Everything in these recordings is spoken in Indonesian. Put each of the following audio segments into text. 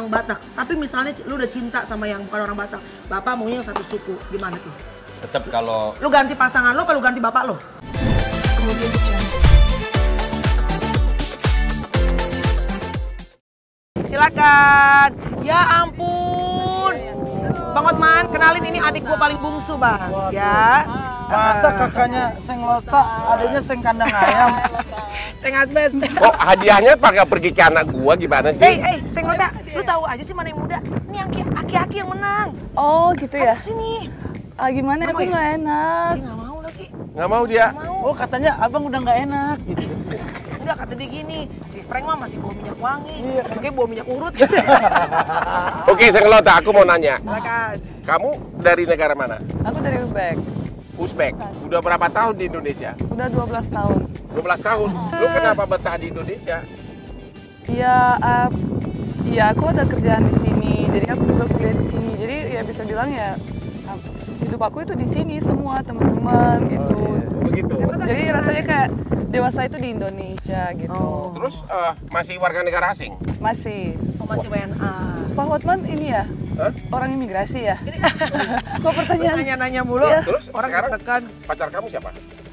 orang Batak, tapi misalnya lu udah cinta sama yang bukan orang Batak, bapak maunya yang satu suku, gimana tuh? Tetap kalau Lu ganti pasangan lo, kalau ganti bapak lo? Silakan. Ya ampun. Bang Otman, kenalin ini adik gua paling bungsu, Bang. Ya. Masa kakaknya seng lotak, adanya seng kandang ayam. Seng asbes. Oh, hadiahnya pakai pergi ke anak gua gimana sih? Hei, hei, Seng Lota, lu tahu aja sih mana yang muda? Ini yang ki- aki-aki yang menang. Oh gitu ya? Kamu sini. Ah gimana Nggak aku ya? nggak enak. Dia nggak mau lagi. Nggak mau dia. Mau. Oh katanya abang udah nggak enak gitu. Enggak, kata dia gini, si Frank mah masih bawa minyak wangi. Iya. Kayak bawa minyak urut. Oke, Sengelota, aku mau nanya. Silakan. Kamu dari negara mana? Aku dari Uzbek. Uzbek. Udah berapa tahun di Indonesia? Udah 12 tahun. 12 tahun. Lu kenapa betah di Indonesia? Iya, uh, iya aku ada kerjaan di sini. Jadi aku juga kuliah di sini. Jadi ya bisa bilang ya uh, hidup aku itu di sini semua teman-teman gitu. Begitu. Jadi rasanya kayak dewasa itu di Indonesia gitu. Oh. Terus eh, masih warga negara asing? Masih. Oh, masih WNA. Pak Hotman ini ya Hah? orang imigrasi ya? Kok pertanyaan? Nanya-nanya mulu. Iya. Terus Orang sekarang deg-degan. pacar kamu siapa?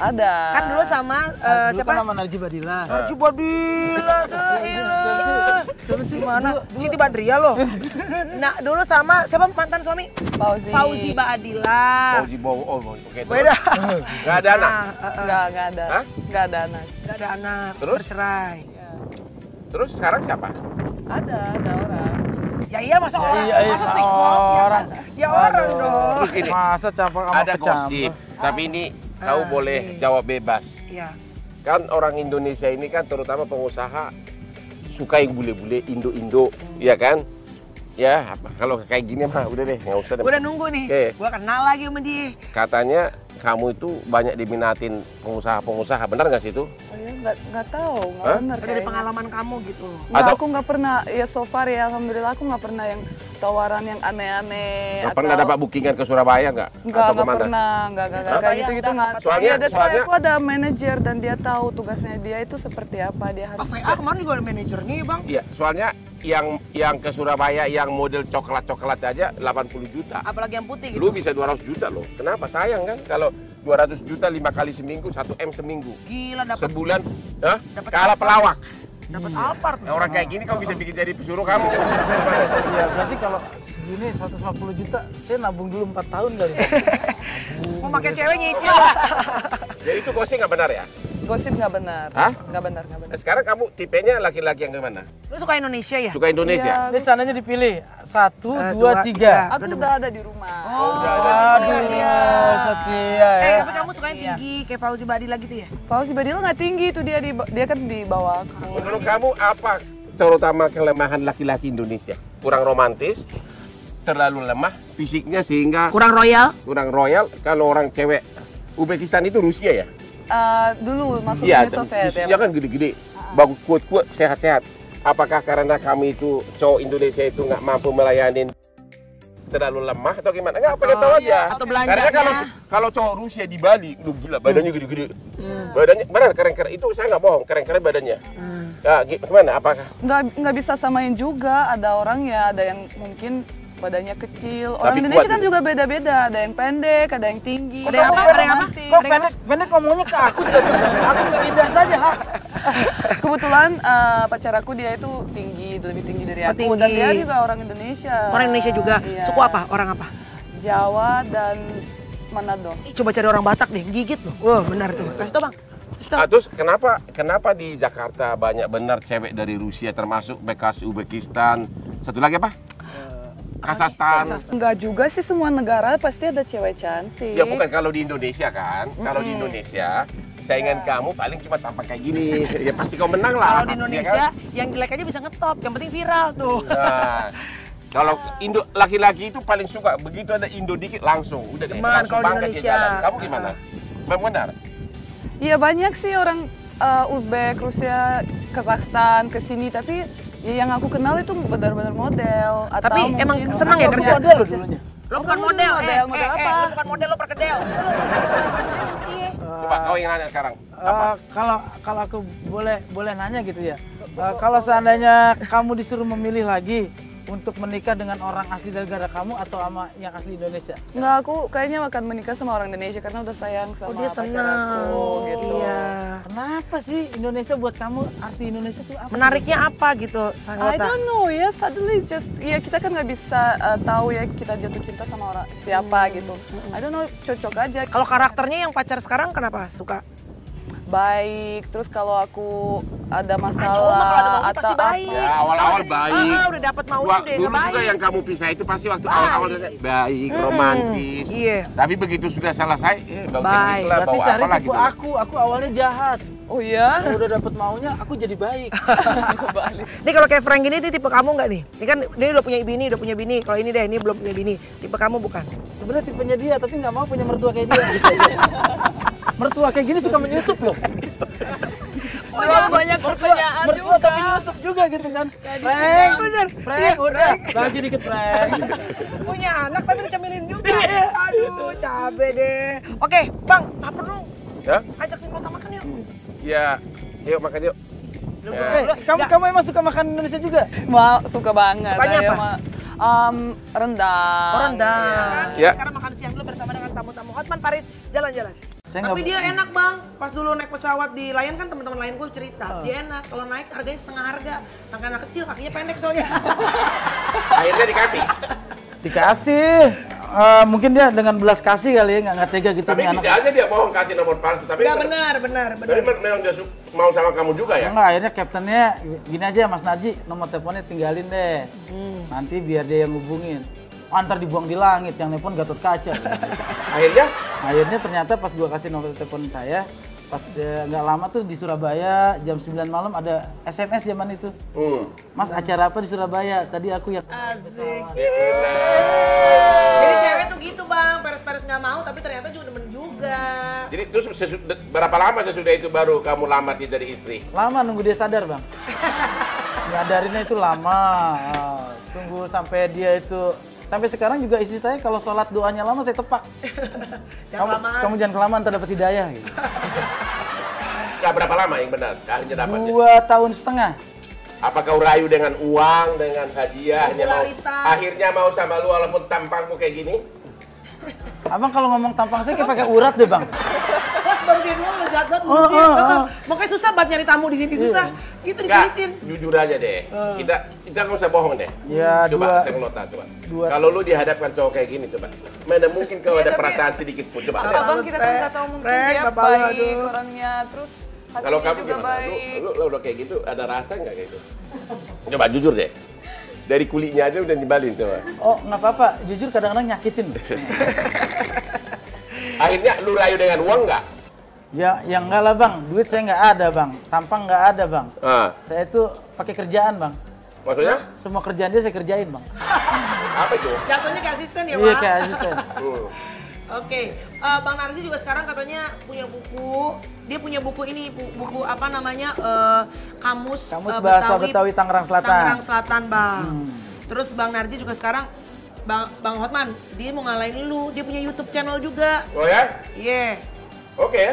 Ada. Kan dulu sama eh, Dulu siapa? kan nama Najib Badila. Arju Badila, Dailah. Siapa sih mana? Siti Badria loh. Nah, dulu sama siapa mantan suami? Fauzi. Fauzi Baadila. Oh, Jibo. Oh, oke. terus? Beda. Nggak ada anak? Nah, eh, eh, Enggak, enggak ada. Hah? Enggak ada anak. nggak ada anak. Terus? Bercerai. Terus sekarang siapa? Ada, ada orang. Ya iya masa orang, iya, iya, masa selingkuh? orang. Ya, orang Aduh. dong. Terus gini, Masa campur sama ada kecampur. gosip. Tapi ini kau Ah, boleh iya. jawab bebas. Iya. Kan orang Indonesia ini kan terutama pengusaha suka yang bule-bule Indo-Indo, ya kan? Ya, apa- kalau kayak gini mah udah deh, nggak usah deh. Udah nunggu nih. Oke. Gue kenal lagi sama dia. Katanya kamu itu banyak diminatin pengusaha-pengusaha, benar nggak sih itu? Oh ya, nggak nggak tahu, nggak benar Dari pengalaman kamu gitu. Nggak, Atau- aku nggak pernah ya so far ya alhamdulillah aku nggak pernah yang tawaran yang aneh-aneh. Nggak pernah dapat bookingan ke Surabaya nggak? Nggak, Atau nggak pernah, nggak, nggak, nggak kayak gitu-gitu nggak. Soalnya- Iya, that's why soalnya- aku ada manajer dan dia tahu tugasnya dia itu seperti apa, dia harus. Pak VA kemarin juga ada manajer nih bang. Iya, soalnya yang yang ke Surabaya yang model coklat-coklat aja 80 juta. Apalagi yang putih gitu. Lu bisa 200 juta loh. Kenapa? Sayang kan kalau 200 juta lima kali seminggu, 1 M seminggu. Gila dapat Sebulan, Hah? Dapat kalah apa? pelawak. dapat Alphard. Nah, orang kayak gini kau bisa bikin jadi pesuruh kamu. Iya, berarti kalau segini 150 juta, saya nabung dulu 4 tahun kali. Mau pakai cewek nyicil. Jadi itu gosip nggak benar ya? Gosip nggak benar. Hah? Nggak benar, nggak benar. Nah, sekarang kamu tipenya laki-laki yang gimana? Lu suka Indonesia ya? Suka Indonesia? Iya. Ini sananya dipilih. Satu, Eh, dua, dua, tiga. Aku udah ada di rumah. Oh, udah ada. Aduh, Setia. setia Eh, ya. tapi kamu suka yang Iya. tinggi kayak Fauzi Badila gitu ya? Fauzi Badila nggak tinggi itu dia di dia kan di bawah aku. Menurut kamu apa terutama kelemahan laki-laki Indonesia? Kurang romantis, terlalu lemah fisiknya sehingga Kurang royal? kurang royal. Kalau orang cewek Uzbekistan itu Rusia ya? Eh, dulu masuk Iya, Uni Soviet ya. kan gede-gede, bagus kuat-kuat, sehat-sehat. Apakah karena kami itu cowok Indonesia itu nggak mampu melayani terlalu lemah atau gimana? Nggak, pengen tahu aja. atau Karena belanjanya. kalau kalau cowok Rusia di Bali, lu gila badannya gede-gede. Badannya benar keren-keren itu saya nggak bohong, keren-keren badannya. Ya, gi- gimana? Apakah? nggak nggak bisa samain juga ada orang ya ada yang mungkin badannya kecil orang Tapi Indonesia kuat kan gitu. juga beda-beda ada yang pendek ada yang tinggi Ada yang apa? Ada yang apa? Kok pendek, pendek ngomongnya ke aku juga. Aku indah saja. kebetulan eh, pacar aku dia itu tinggi lebih tinggi dari Oh, aku tinggi. dan dia juga orang Indonesia Orang Indonesia juga. Iya. Suku apa? Orang apa? Jawa dan Manado Coba cari orang Batak deh, gigit loh. Wah, benar tuh. Kasih tau bang. Ah, terus kenapa kenapa di Jakarta banyak benar cewek dari Rusia termasuk bekas Uzbekistan, satu lagi apa? Kazakhstan. Enggak juga sih semua negara pasti ada cewek cantik Ya bukan kalau di Indonesia kan. Kalau di Indonesia saingan kamu paling cuma tampak kayak gini. Ya pasti kau menang lah. Kalau di ya Indonesia, kan? yang jelek aja bisa ngetop. Yang penting viral tuh. Nah, kalau Indo laki-laki itu paling suka begitu ada Indo dikit langsung udah Demen langsung kalau di bangga ke Indonesia. jalan. Kamu gimana? Memang benar? Iya banyak sih orang eh, Uzbek, Rusia, Kazakhstan ke sini tapi ya yang aku kenal itu benar-benar model atau Tapi emang senang ya kerja? Model loh dulunya. Lo bukan kamu model, model, eh, model eh, apa? eh, lo bukan model, lo perkedel. Coba kau yang nanya sekarang. Eh, kalau kalau aku boleh boleh nanya gitu ya. Eh, kalau seandainya kamu disuruh memilih lagi untuk menikah dengan orang asli dari negara kamu atau sama yang asli Indonesia? Nggak, aku kayaknya akan menikah sama orang Indonesia karena udah sayang sama Oh dia pacar senang. aku gitu. Iya. Kenapa sih Indonesia buat kamu arti Indonesia itu apa? Menariknya apa gitu, I Sanggota? don't know ya, suddenly just ya kita kan nggak bisa uh, tahu ya kita jatuh cinta sama orang siapa gitu. I don't know, cocok aja. Kalau karakternya yang pacar sekarang kenapa suka? Baik, terus kalau aku ada masalah mah kalau ada mau atau pasti baik. apa, Ya awal-awal baik. Ah, udah dapat maunya udah dulu juga baik. yang kamu pisah itu pasti waktu Baik. awal-awal udah baik, romantis. Iya. Tapi begitu sudah selesai, eh bau Baik. lah, Berarti cari tipe gitu. aku, aku awalnya jahat. Oh iya? Kalau udah dapet maunya, aku jadi baik. Nih kalau kayak Frank gini, ini tipe kamu nggak nih? Ini kan dia udah punya bini, udah punya bini. Kalau ini deh, ini belum punya bini. Tipe kamu bukan? Sebenarnya tipenya dia, tapi nggak mau punya mertua kayak dia. Mertua kayak gini suka menyusup loh. Udah banyak pertanyaan mertua juga. tapi nyusup juga gitu kan. Frank, Bener. Frank, udah. Bagi dikit Frank. Punya anak tapi dicemilin juga. Aduh, cabe deh. Oke, Bang, lapar dong. Ya? Ajak si Kota makan yuk. Ya, yuk makan yuk. Lu- Ya. Eh, lu- kamu nggak- kamu emang suka makan Indonesia juga? Ma, suka banget. Sukanya apa? mah, um, rendang. Oh, rendang. Ya. Sekarang makan siang dulu bersama dengan tamu-tamu Hotman Paris. Jalan-jalan. Saya Tapi nggak- dia enak bang. Pas dulu naik pesawat di Lion kan teman-teman lain gue cerita. Dia enak. Kalau naik harganya setengah harga. Sangka anak kecil kakinya pendek soalnya. Akhirnya dikasih. Dikasih. Eh, mungkin dia dengan belas kasih kali ya, nggak nggak tega gitu Tapi tidak aja dia bohong kasih nomor palsu. Tapi Enggak benar, benar, benar. Tapi memang dia mau sama kamu juga ya? Enggak, akhirnya kaptennya gini aja Mas Naji, nomor teleponnya tinggalin deh. Nanti biar dia yang hubungin. Antar dibuang di langit, yang nelpon Gatot Kaca. Akhirnya akhirnya ternyata pas gua kasih nomor telepon saya, pas eh, nggak lama tuh di Surabaya jam 9 malam ada SMS zaman itu. hmm. Mas acara apa di Surabaya? Tadi aku yang Asik. Gila. Jadi cewek tuh gitu bang, peres-peres nggak mau tapi ternyata juga demen juga. Jadi terus berapa lama sesudah itu baru kamu lamar dia dari istri? lama nunggu dia sadar bang. Nyadarinnya itu lama. Ah, Tunggu sampai dia itu sampai sekarang juga istri saya kalau sholat doanya lama saya tepak. Jangan kamu, kelamaan. kamu jangan kelamaan ntar dapat hidayah. Gitu. Ya berapa lama yang benar? Akhirnya dapatnya. Dua tahun setengah. Apa kau rayu dengan uang, dengan hadiahnya mau, akhirnya mau sama lu walaupun tampangmu kayak gini? Abang kalau ngomong tampang saya kayak pakai urat deh bang. Bos baru dia banget Oh, oh, oh. Makanya susah banget nyari tamu di sini susah. Gitu Enggak, dipilitin. jujur aja deh. Kita kita nggak usah bohong deh. Ya, coba dua- saya ngelota coba. dua- Kalau lu dihadapkan cowok kayak gini coba. Mana mungkin kau Iya, ada perasaan sedikit pun coba. Abang kita kan nggak tahu mungkin Frank, dia baik aduh. orangnya, terus Kalau kamu juga gimana? Lu, lu udah kayak gitu ada rasa nggak kayak gitu? Coba jujur deh. Dari kulitnya aja udah nyebalin coba. Oh nggak apa-apa, jujur kadang-kadang nyakitin. Akhirnya lu rayu dengan uang nggak? Ya, yang enggak lah bang, duit saya nggak ada bang, tampang nggak ada bang. Ah, Saya itu pakai kerjaan bang. maksudnya Semua kerjaan dia saya kerjain bang. apa itu? Jatuhnya kayak asisten ya Iya bang. kayak asisten. Hmm. Oke, Eh, Bang Narji juga sekarang katanya punya buku. Dia punya buku ini, bu- buku apa namanya? eh, kamus, Kamus eh, Bahasa Betawi Tangerang Selatan. Hmm. Tangerang Selatan, Bang. Terus Bang Narji juga sekarang Bang, Bang Hotman, dia mau ngalahin lu. Dia punya YouTube channel juga. Oh ya? Iya. Oke.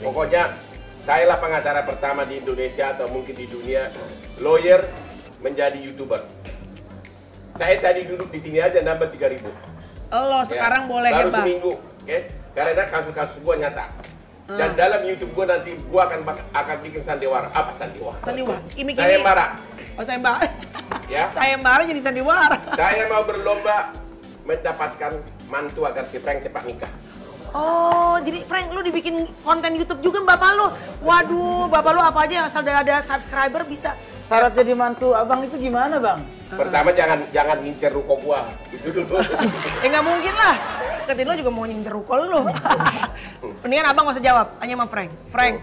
Pokoknya saya lah pengacara pertama di Indonesia atau mungkin di dunia lawyer menjadi youtuber. Saya tadi duduk di sini aja nambah 3000 Lo sekarang Ya, boleh baru hebat. seminggu, oke? Karena kasus-kasus gua nyata. Hmm. Dan dalam YouTube gua nanti gua akan akan bikin sandiwara. Apa sandiwara? Sandiwara. Imik Saya ini. marah, Oh saya mbak. ya. saya mbak jadi sandiwara. Saya mau berlomba mendapatkan mantu agar si Frank cepat nikah. Oh, jadi Frank lu dibikin konten YouTube juga bapak lu. Waduh, bapak lu apa aja asal udah ada subscriber bisa. Syarat jadi mantu abang itu gimana bang? Pertama jangan jangan ngincer ruko gua. Itu dulu. Eh nggak mungkin lah. Ketin lu juga mau ngincer rukol lu. Mendingan abang gak usah jawab, hanya sama Frank. Frank,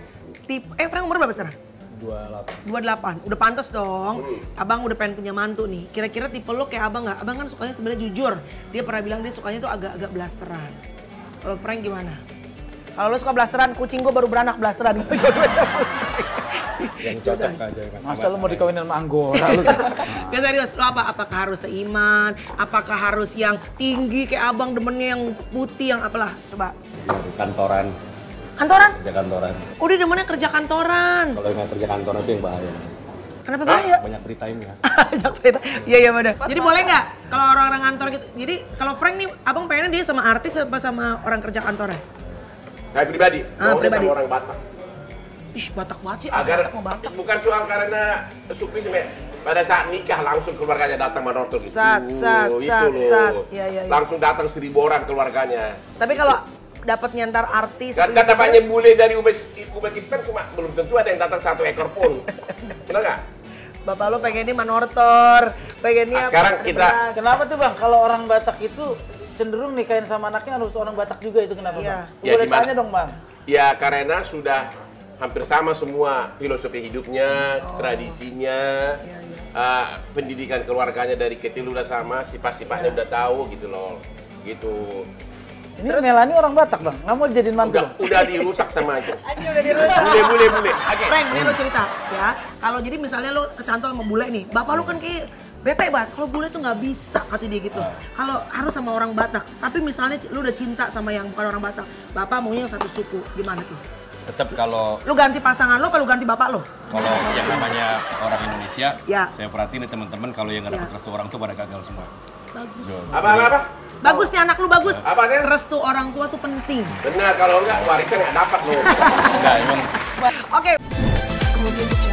tip, eh Frank umur berapa sekarang? 28. 28, udah pantas dong. Abang udah pengen punya mantu nih. Kira-kira tipe lo kayak abang nggak? Abang kan sukanya sebenarnya jujur. Dia pernah bilang dia sukanya tuh agak-agak blasteran. Kalau Frank gimana? Kalau lo suka blasteran, kucing gue baru beranak blasteran. yang cocok aja Masa lu mau dikawinin sama Anggora lu? Ya serius, lo apa? Apakah harus seiman? Apakah harus yang tinggi kayak abang demennya yang putih yang apalah? Coba. Di kantoran Kantoran? kerja kantoran Udah demennya kerja kantoran. kalau yang kerja kantoran itu yang bahaya Kenapa bahaya? Banyak free time ya. Banyak cerita. Iya iya benar. Jadi boleh nggak kalau orang-orang kantor gitu? Jadi kalau Frank nih, abang pengennya dia sama artis apa sama orang kerja kantornya? Saya pribadi, Ah, pribadi. sama orang Batak. Ih, Batak banget sih. Agar Batak Batak. bukan soal karena sukses me. pada saat nikah langsung keluarganya datang menortor gitu. Sat, sat, Itu sat, loh. sat. Iya, iya, iya. Langsung datang seribu orang keluarganya. Tapi kalau dapat nyantar artis Dan atau kata Paknya bule dari Uzbek- Uzbekistan cuma belum tentu ada yang datang satu ekor pun. Benar nggak? Bapak lo pengennya manortor, pengennya Ah, sekarang kita- beras. Kenapa tuh bang? Kalau orang Batak itu cenderung nikahin sama anaknya harus orang Batak juga itu kenapa Iya. bang? Ya, Boleh gimana? tanya dong bang. Ya karena sudah hampir sama semua filosofi hidupnya, Oh. tradisinya, Iya, ah, pendidikan keluarganya dari kecil udah sama, sifat-sifatnya Iya. udah tahu gitu loh. Gitu. Ini Melani orang Batak bang, nggak mau dijadiin mantu Udah udah dirusak sama aja. Anjir udah dirusak. Bule bule bule. Oke. Frank, ini lo cerita ya. Kalau jadi misalnya lo kecantol sama bule nih, bapak lo kan kayak bete banget. Kalau bule tuh nggak bisa kata dia gitu. Kalau harus sama orang Batak. Tapi misalnya lo udah cinta sama yang bukan orang Batak, bapak maunya yang satu suku, gimana tuh? Tetap kalau Lo ganti pasangan lo, lo ganti bapak lo? kalau yang namanya orang Indonesia, Ya. saya perhatiin nih teman-teman kalau yang nggak dapat Ya. restu orang tuh pada gagal semua. Bagus. Apa apa apa? Bagus nih anak lu bagus. Apa, Nen? Restu orang tua tuh penting. Benar kalau enggak warisan nggak dapat loh. Enggak, emang Oke. Kemudian